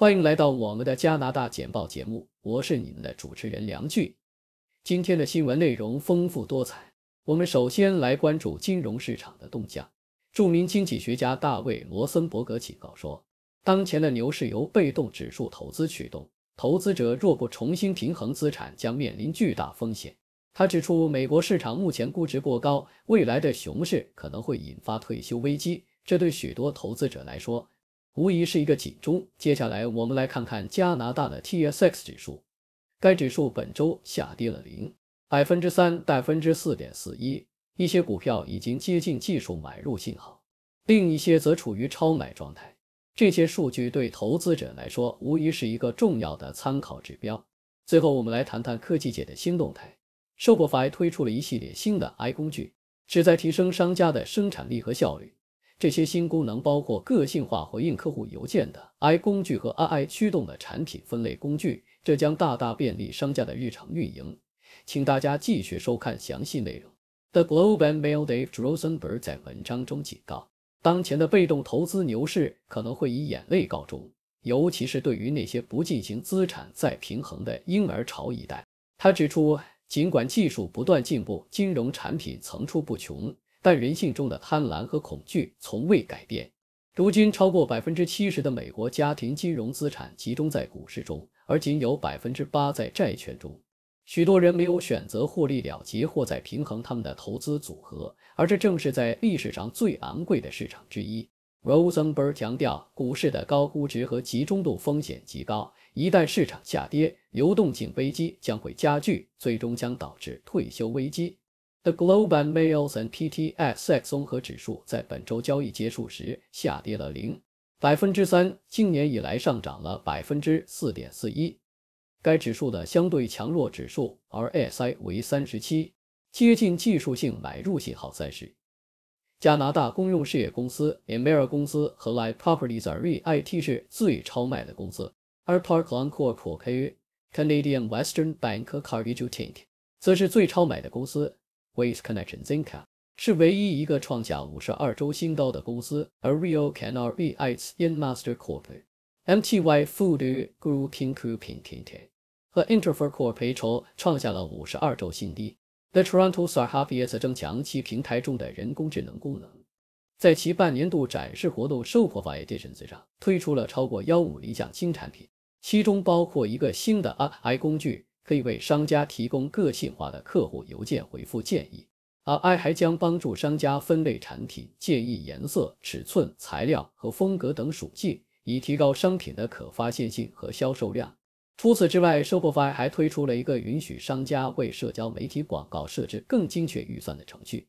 欢迎来到我们的加拿大简报节目，我是你们的主持人梁俊。今天的新闻内容丰富多彩，我们首先来关注金融市场的动向。著名经济学家大卫·罗森伯格警告说，当前的牛市由被动指数投资驱动，投资者若不重新平衡资产，将面临巨大风险。他指出，美国市场目前估值过高，未来的熊市可能会引发退休危机，这对许多投资者来说。无疑是一个警钟。接下来，我们来看看加拿大的 TSX 指数，该指数本周下跌了零百分之三，百分之四点四一。一些股票已经接近技术买入信号，另一些则处于超买状态。这些数据对投资者来说无疑是一个重要的参考指标。最后，我们来谈谈科技界的新动态。Shopify 推出了一系列新的 i 工具，旨在提升商家的生产力和效率。这些新功能包括个性化回应客户邮件的 i 工具和 AI 驱动的产品分类工具，这将大大便利商家的日常运营。请大家继续收看详细内容。The Globe and Mail Dave Rosenberg 在文章中警告，当前的被动投资牛市可能会以眼泪告终，尤其是对于那些不进行资产再平衡的婴儿潮一代。他指出，尽管技术不断进步，金融产品层出不穷。但人性中的贪婪和恐惧从未改变。如今，超过百分之七十的美国家庭金融资产集中在股市中，而仅有百分之八在债券中。许多人没有选择获利了结或在平衡他们的投资组合，而这正是在历史上最昂贵的市场之一。Rosenberg 强调，股市的高估值和集中度风险极高，一旦市场下跌，流动性危机将会加剧，最终将导致退休危机。The Global Mail and PTSX 综合指数在本周交易结束时下跌了零百分之三，今年以来上涨了百分之四点四一。该指数的相对强弱指数 RSI 为三十七，接近技术性买入信号三十。加拿大公用事业公司 Emera 公司和 l i Properties REIT 是最超卖的公司，而 Parkland Corp Canadian Western Bank Cargill Tink 则是最超买的公司。Waste Connection Zinca 是唯一一个创下五十二周新高的公司，而 Rio Canal Bites in Master Corp、MTY Food Group Kinku Pintinte 和 Interfor Corp 创下了五十二周新低。The Toronto s a r h a p i s 增强其平台中的人工智能功能，在其半年度展示活动 Shopify Editions 上推出了超过幺五零项新产品，其中包括一个新的 AI 工具。可以为商家提供个性化的客户邮件回复建议，AI 还将帮助商家分类产品，建议颜色、尺寸、材料和风格等属性，以提高商品的可发现性和销售量。除此之外，Shopify 还推出了一个允许商家为社交媒体广告设置更精确预算的程序，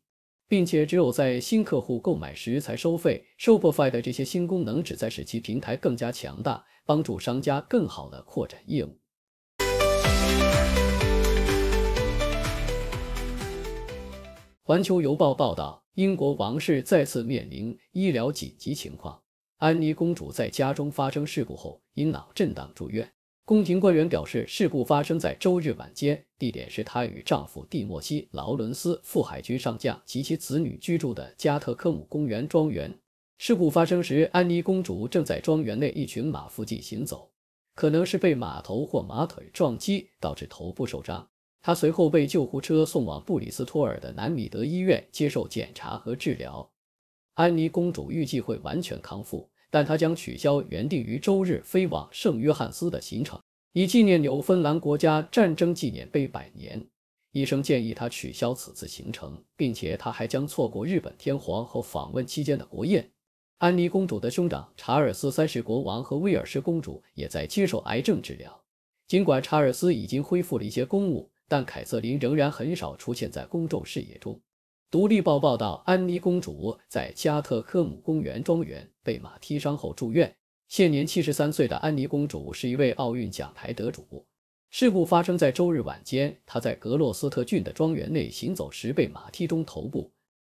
并且只有在新客户购买时才收费。Shopify 的这些新功能旨在使其平台更加强大，帮助商家更好地扩展业务。环球邮报报道，英国王室再次面临医疗紧急情况。安妮公主在家中发生事故后，因脑震荡住院。宫廷官员表示，事故发生在周日晚间，地点是她与丈夫蒂莫西·劳伦斯副海军上将及其子女居住的加特科姆公园庄园。事故发生时，安妮公主正在庄园内一群马附近行走，可能是被马头或马腿撞击导致头部受伤。他随后被救护车送往布里斯托尔的南米德医院接受检查和治疗。安妮公主预计会完全康复，但她将取消原定于周日飞往圣约翰斯的行程，以纪念纽芬兰国家战争纪念碑百年。医生建议她取消此次行程，并且她还将错过日本天皇和访问期间的国宴。安妮公主的兄长查尔斯三世国王和威尔士公主也在接受癌症治疗。尽管查尔斯已经恢复了一些公务。但凯瑟琳仍然很少出现在公众视野中。独立报报道，安妮公主在加特科姆公园庄园被马踢伤后住院。现年七十三岁的安妮公主是一位奥运奖牌得主。事故发生在周日晚间，她在格洛斯特郡的庄园内行走时被马踢中头部。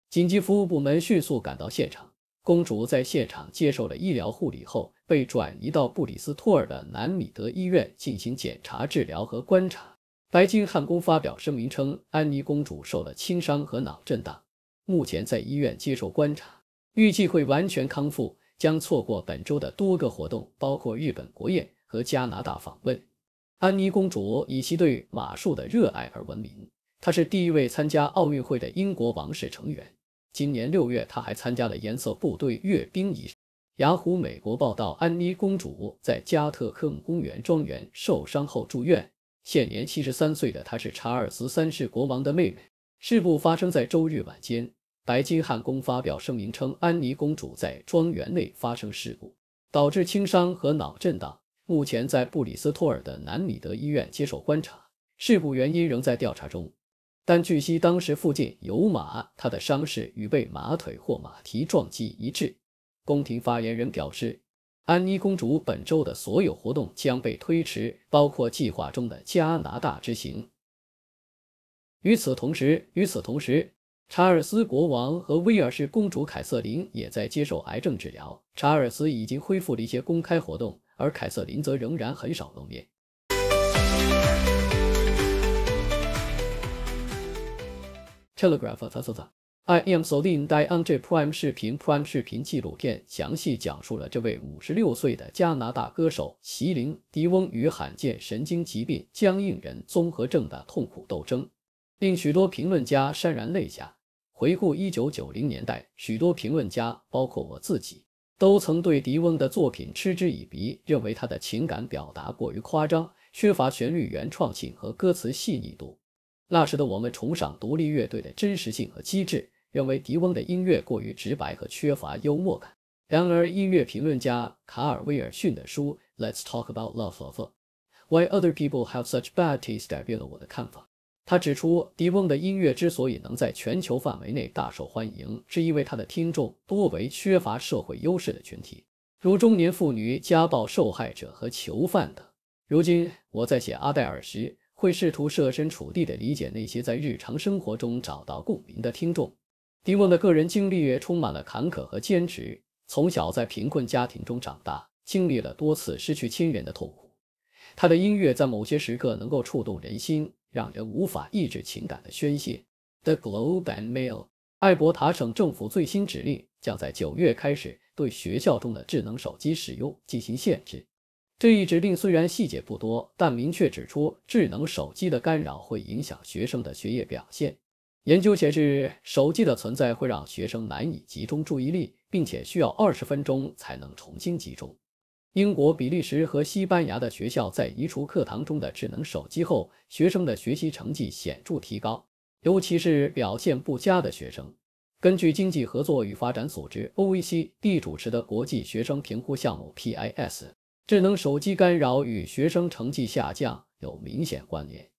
紧急服务部门迅速赶到现场。公主在现场接受了医疗护理后，被转移到布里斯托尔的南米德医院进行检查、治疗和观察。白金汉宫发表声明称，安妮公主受了轻伤和脑震荡，目前在医院接受观察，预计会完全康复。将错过本周的多个活动，包括日本国宴和加拿大访问。安妮公主以其对马术的热爱而闻名，她是第一位参加奥运会的英国王室成员。今年六月，她还参加了颜色部队阅兵仪式。雅虎美国报道，安妮公主在加特克姆公园庄园受伤后住院，现年七十三岁的她是查尔斯三世国王的妹妹。事故发生在周日晚间。白金汉宫发表声明称，安妮公主在庄园内发生事故，导致轻伤和脑震荡，目前在布里斯托尔的南米德医院接受观察。事故原因仍在调查中，但据悉当时附近有马，她的伤势与被马腿或马蹄撞击一致。宫廷发言人表示，安妮公主本周的所有活动将被推迟，包括计划中的加拿大之行。与此同时，与此同时。查尔斯国王和威尔士公主凯瑟琳也在接受癌症治疗。查尔斯已经恢复了一些公开活动，而凯瑟琳则仍然很少露面。Telegraph 他说：“I am s o l i n Dion。”这 Prime 视频 Prime 视频纪录片详细讲述了这位56岁的加拿大歌手席琳·迪翁与罕见神经疾病僵硬人综合症的痛苦斗争。令许多评论家潸然泪下。回顾1990年代，许多评论家，包括我自己，都曾对迪翁的作品嗤之以鼻，认为他的情感表达过于夸张，缺乏旋律原创性和歌词细腻度。那时的我们崇尚独立乐队的真实性和机智，认为迪翁的音乐过于直白和缺乏幽默感。然而，音乐评论家卡尔威尔逊的书《Let's Talk About Love: of Why Other People Have Such Bad Taste》改变了我的看法。他指出，迪翁的音乐之所以能在全球范围内大受欢迎，是因为他的听众多为缺乏社会优势的群体，如中年妇女、家暴受害者和囚犯等。如今，我在写阿黛尔时，会试图设身处地地理解那些在日常生活中找到共鸣的听众。迪翁的个人经历也充满了坎坷和坚持，从小在贫困家庭中长大，经历了多次失去亲人的痛苦。他的音乐在某些时刻能够触动人心。让人无法抑制情感的宣泄。The Globe and Mail，艾伯塔省政府最新指令将在九月开始对学校中的智能手机使用进行限制。这一指令虽然细节不多，但明确指出智能手机的干扰会影响学生的学业表现。研究显示，手机的存在会让学生难以集中注意力，并且需要二十分钟才能重新集中。英国、比利时和西班牙的学校在移除课堂中的智能手机后，学生的学习成绩显著提高，尤其是表现不佳的学生。根据经济合作与发展组织 （OECD） 主持的国际学生评估项目 （PIS），智能手机干扰与学生成绩下降有明显关联，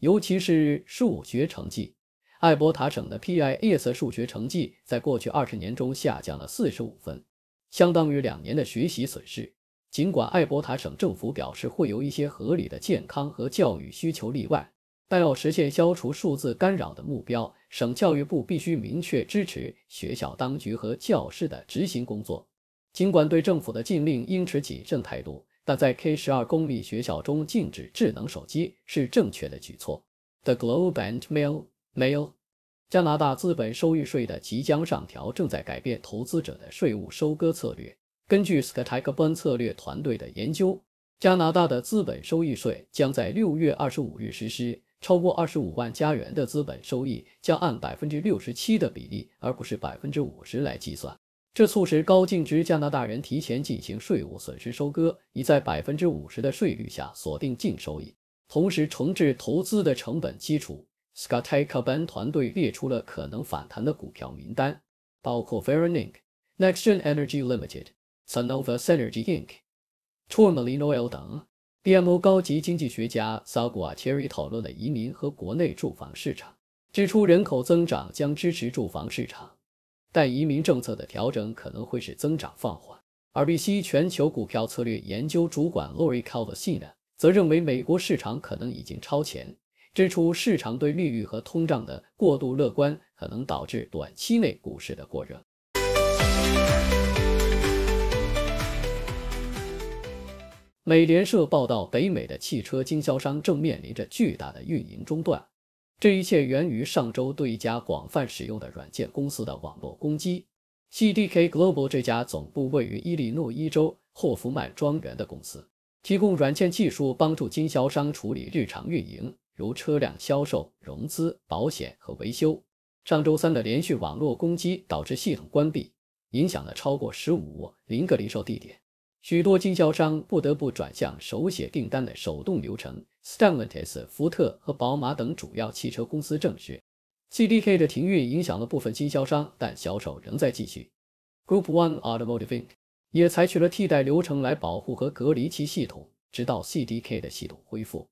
尤其是数学成绩。艾伯塔省的 PIS 数学成绩在过去二十年中下降了四十五分，相当于两年的学习损失。尽管艾伯塔省政府表示会有一些合理的健康和教育需求例外，但要实现消除数字干扰的目标，省教育部必须明确支持学校当局和教师的执行工作。尽管对政府的禁令应持谨慎态度，但在 K 十二公立学校中禁止智能手机是正确的举措。The Globe and Mail 没有加拿大资本收益税的即将上调正在改变投资者的税务收割策略。根据 s k t a k b o n 策略团队的研究，加拿大的资本收益税将在六月二十五日实施。超过二十五万加元的资本收益将按百分之六十七的比例，而不是百分之五十来计算。这促使高净值加拿大人提前进行税务损失收割，以在百分之五十的税率下锁定净收益，同时重置投资的成本基础。S k t a k b o n 团队列出了可能反弹的股票名单，包括 f e r o n i n k NextGen Energy Limited。Sonova Synergy Inc.、Tourmaline Oil 等。BMO 高级经济学家 Salguatieri 讨论了移民和国内住房市场，指出人口增长将支持住房市场，但移民政策的调整可能会使增长放缓。RBC 全球股票策略研究主管 Lori Calvasina 则认为，美国市场可能已经超前，指出市场对利率和通胀的过度乐观可能导致短期内股市的过热。美联社报道，北美的汽车经销商正面临着巨大的运营中断，这一切源于上周对一家广泛使用的软件公司的网络攻击。CDK Global 这家总部位于伊利诺伊州霍夫曼庄园的公司，提供软件技术，帮助经销商处理日常运营，如车辆销售、融资、保险和维修。上周三的连续网络攻击导致系统关闭，影响了超过十五零个零售地点。许多经销商不得不转向手写订单的手动流程。Stellantis、福特和宝马等主要汽车公司证实，CDK 的停运影响了部分经销商，但销售仍在继续。Group One Automotive Inc. 也采取了替代流程来保护和隔离其系统，直到 CDK 的系统恢复。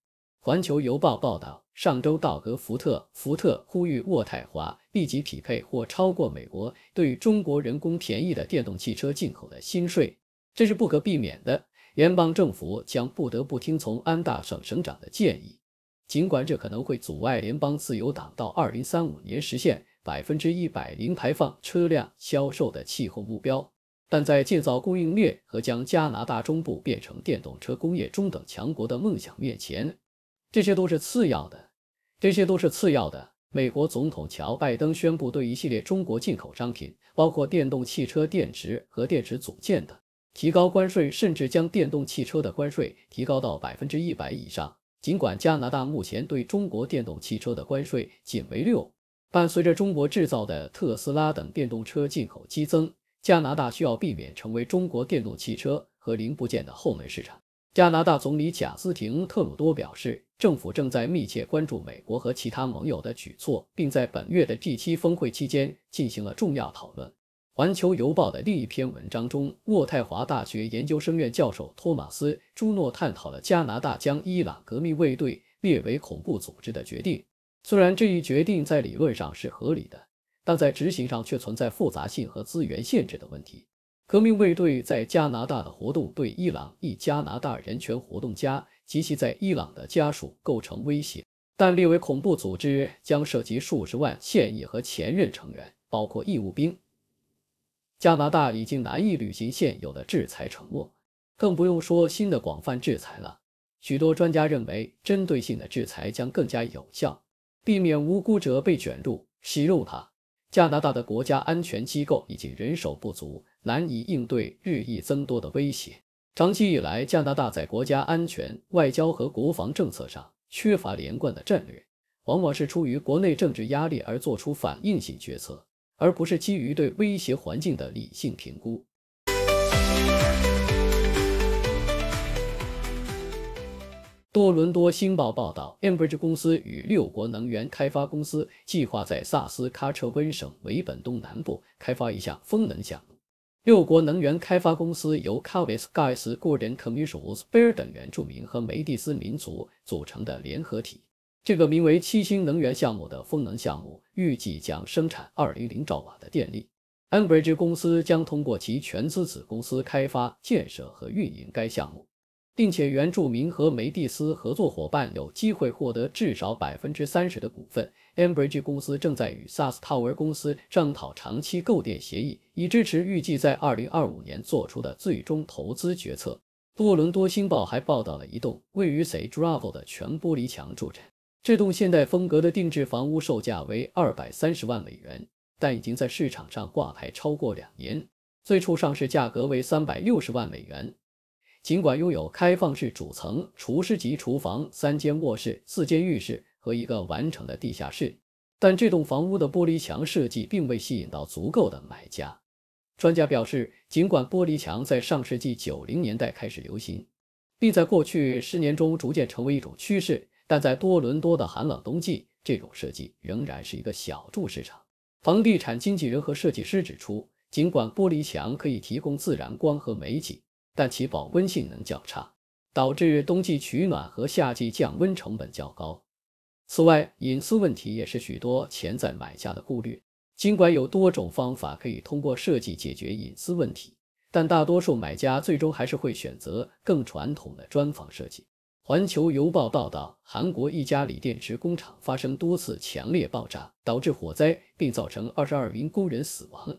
环球邮报报道，上周道格福特福特呼吁渥太华立即匹配或超过美国对中国人工便宜的电动汽车进口的新税。这是不可避免的，联邦政府将不得不听从安大省省长的建议，尽管这可能会阻碍联邦自由党到2035年实现百分之一百零排放车辆销售的气候目标。但在建造供应链和将加拿大中部变成电动车工业中等强国的梦想面前，这些都是次要的。这些都是次要的。美国总统乔·拜登宣布对一系列中国进口商品，包括电动汽车电池和电池组件的。提高关税，甚至将电动汽车的关税提高到百分之一百以上。尽管加拿大目前对中国电动汽车的关税仅为六，伴随着中国制造的特斯拉等电动车进口激增，加拿大需要避免成为中国电动汽车和零部件的后门市场。加拿大总理贾斯廷·特鲁多表示，政府正在密切关注美国和其他盟友的举措，并在本月的 G7 峰会期间进行了重要讨论。环球邮报的另一篇文章中，渥太华大学研究生院教授托马斯·朱诺探讨了加拿大将伊朗革命卫队列为恐怖组织的决定。虽然这一决定在理论上是合理的，但在执行上却存在复杂性和资源限制的问题。革命卫队在加拿大的活动对伊朗一加拿大人权活动家及其在伊朗的家属构成威胁，但列为恐怖组织将涉及数十万现役和前任成员，包括义务兵。加拿大已经难以履行现有的制裁承诺，更不用说新的广泛制裁了。许多专家认为，针对性的制裁将更加有效，避免无辜者被卷入、吸入它。加拿大的国家安全机构已经人手不足，难以应对日益增多的威胁。长期以来，加拿大在国家安全、外交和国防政策上缺乏连贯的战略，往往是出于国内政治压力而做出反应性决策。而不是基于对威胁环境的理性评估。多伦多星报报道，Enbridge 公司与六国能源开发公司计划在萨斯喀彻温省维本东南部开发一项风能项目。六国能源开发公司由 c a v i s Guys Gordon Commercials Bear 等原住民和梅蒂斯民族组成的联合体。这个名为“七星能源项目”的风能项目预计将生产200兆瓦的电力。Enbridge 公司将通过其全资子公司开发、建设和运营该项目，并且原住民和梅蒂斯合作伙伴有机会获得至少百分之三十的股份。Enbridge 公司正在与 SAS Tower 公司商讨长期购电协议，以支持预计在2025年做出的最终投资决策。多伦多星报还报道了一栋位于 s a y d r a v o 的全玻璃墙住宅。这栋现代风格的定制房屋售价为二百三十万美元，但已经在市场上挂牌超过两年。最初上市价格为三百六十万美元。尽管拥有开放式主层、厨师级厨房、三间卧室、四间浴室和一个完整的地下室，但这栋房屋的玻璃墙设计并未吸引到足够的买家。专家表示，尽管玻璃墙在上世纪九零年代开始流行，并在过去十年中逐渐成为一种趋势。但在多伦多的寒冷冬季，这种设计仍然是一个小众市场。房地产经纪人和设计师指出，尽管玻璃墙可以提供自然光和美景，但其保温性能较差，导致冬季取暖和夏季降温成本较高。此外，隐私问题也是许多潜在买家的顾虑。尽管有多种方法可以通过设计解决隐私问题，但大多数买家最终还是会选择更传统的砖房设计。环球邮报报道，韩国一家锂电池工厂发生多次强烈爆炸，导致火灾，并造成二十二名工人死亡，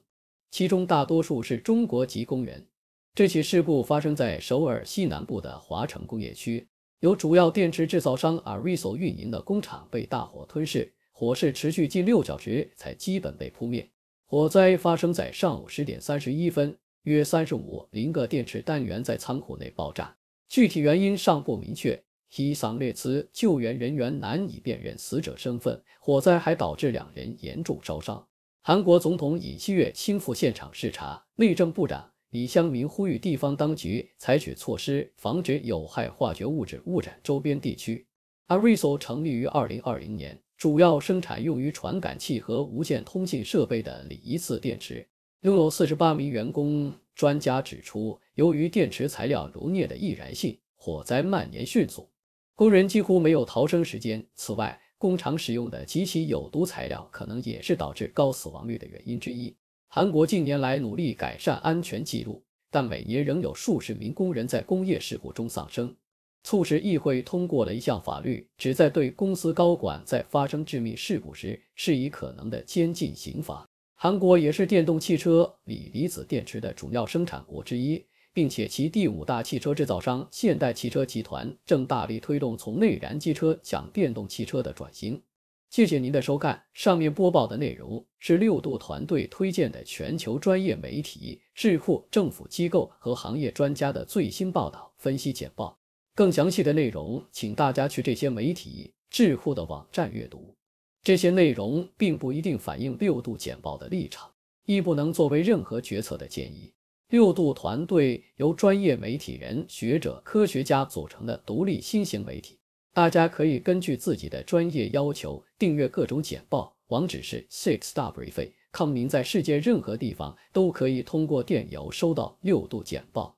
其中大多数是中国籍工人。这起事故发生在首尔西南部的华城工业区，由主要电池制造商 Ariso 运营的工厂被大火吞噬，火势持续近六小时才基本被扑灭。火灾发生在上午十点三十一分，约三十五零个电池单元在仓库内爆炸，具体原因尚不明确。伊桑列兹救援人员难以辨认死者身份，火灾还导致两人严重烧伤。韩国总统尹锡悦亲赴现场视察，内政部长李湘明呼吁地方当局采取措施，防止有害化学物质污染周边地区。a r i s o 成立于二零二零年。主要生产用于传感器和无线通信设备的锂一次电池，拥有四十八名员工。专家指出，由于电池材料如镍的易燃性，火灾蔓延迅速，工人几乎没有逃生时间。此外，工厂使用的极其有毒材料可能也是导致高死亡率的原因之一。韩国近年来努力改善安全记录，但每年仍有数十名工人在工业事故中丧生。促使议会通过了一项法律，旨在对公司高管在发生致命事故时施以可能的监禁刑罚。韩国也是电动汽车锂离子电池的主要生产国之一，并且其第五大汽车制造商现代汽车集团正大力推动从内燃机车向电动汽车的转型。谢谢您的收看，上面播报的内容是六度团队推荐的全球专业媒体、智库、政府机构和行业专家的最新报道分析简报。更详细的内容，请大家去这些媒体、智库的网站阅读。这些内容并不一定反映六度简报的立场，亦不能作为任何决策的建议。六度团队由专业媒体人、学者、科学家组成的独立新型媒体，大家可以根据自己的专业要求订阅各种简报。网址是 six star briefing。康明在世界任何地方都可以通过电邮收到六度简报。